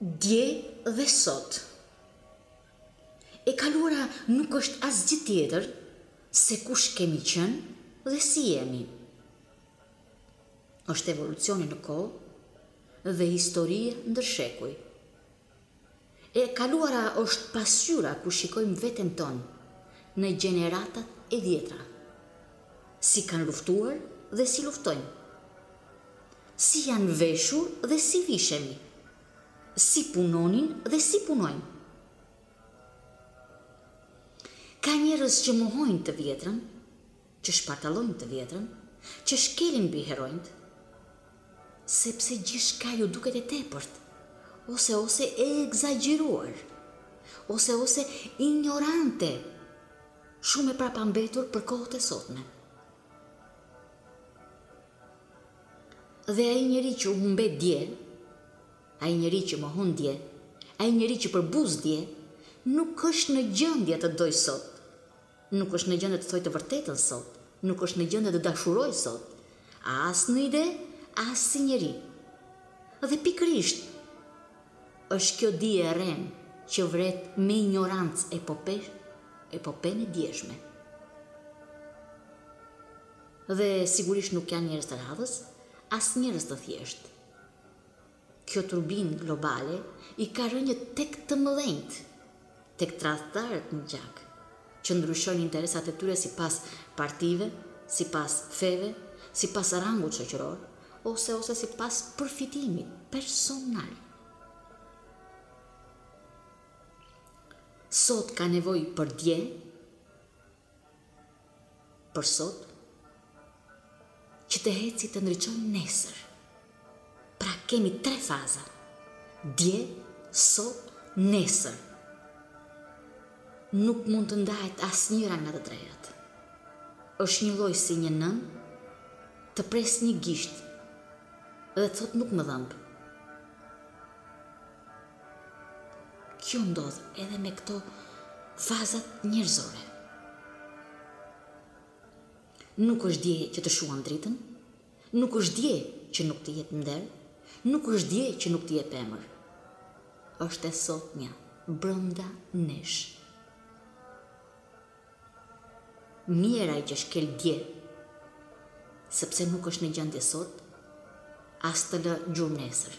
Dje dhe sot. E kaluara nuk është asgjë tjetër se kush kemi qenë dhe si jemi. Është evolucioni në kohë dhe historia ndër shekuj. E kaluara është pasqyra ku shikojmë veten tonë në gjeneratat e vjetra, si kanë luftuar dhe si luftojmë, si janë veshur dhe si vishemi, si punonin dhe si punojmë. Ka njerëz që mohojnë të vjetrën, që shpartallojnë të vjetrën, që shkelin mbi heronjtë, sepse gjithçka ju duket e tepërt, ose ose e ekzagjeruar, ose ose injorante, shumë e prapambetur për kohët e sotme. Dhe ai njeri që u humbet dje, ai njeri që mohon dje, ai njeri që përbuz dje, nuk është në gjendje të dojë sot. Nuk është në gjendje të thojë të vërtetën sot, nuk është në gjendje të dashurojë sot as në ide, as si njeri. Dhe pikërisht është kjo dije e rremë që vret me injorancë epope, epopenë e djeshme. Dhe sigurisht nuk janë njerëz të radhës, as njerëz të thjeshtë. Kjo turbinë globale i ka rrënjët tek të mëdhenjtë, tek tradhtarët në gjak, që ndryshojnë interesat e tyre sipas partive, sipas feve, sipas rangut shoqëror, ose ose sipas përfitimit personal. Sot ka nevojë për dje, Për sot që të eci të ndriçojë nesër. Pra kemi tre faza. Dje, sot, nesër. Nuk mund të ndahet asnjëra nga të trejat. Është një lloj si një nënë të pres një gisht dhe thotë nuk më dhëmb. Kjo ndodh edhe me këto fazat njerëzore. Nuk është dje që të shuan dritën, nuk është dje që nuk të jep nder, nuk është dje që nuk të jep emër. Është e sotmja brenda nesh. Mjerë ai që shkel dje, sepse nuk është në gjendje sot as të lë gjurmë nesër.